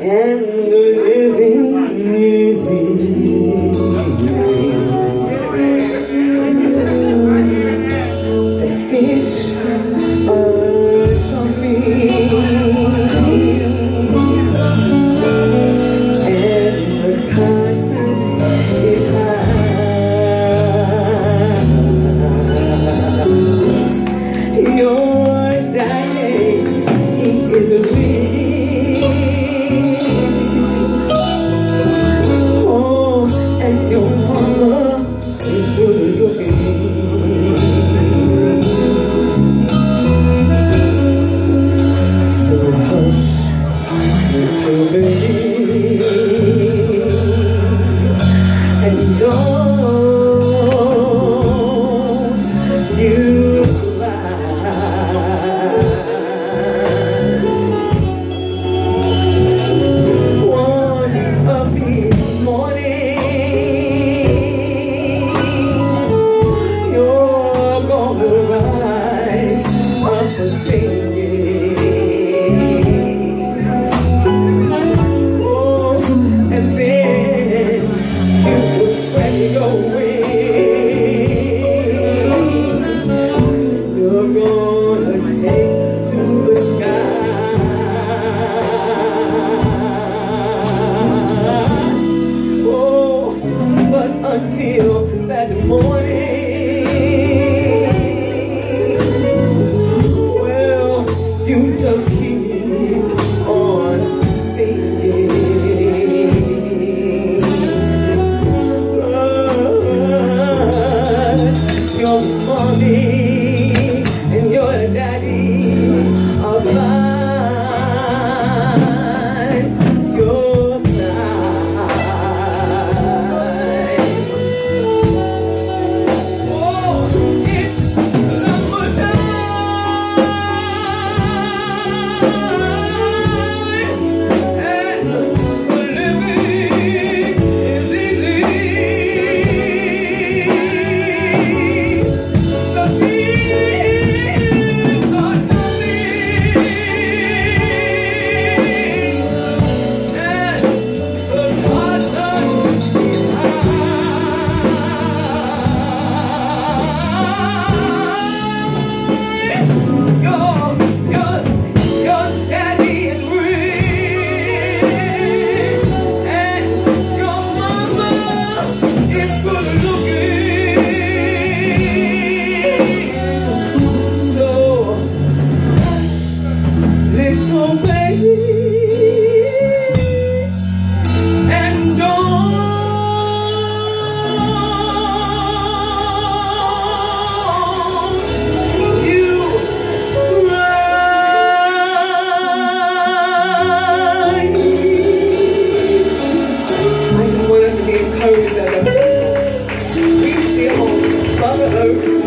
and the living and don't you cry. One of these mornings, you're gonna rise up singing. You're gonna take to the sky. Oh, but until that morning, well, you just keep on your mommy Thank you.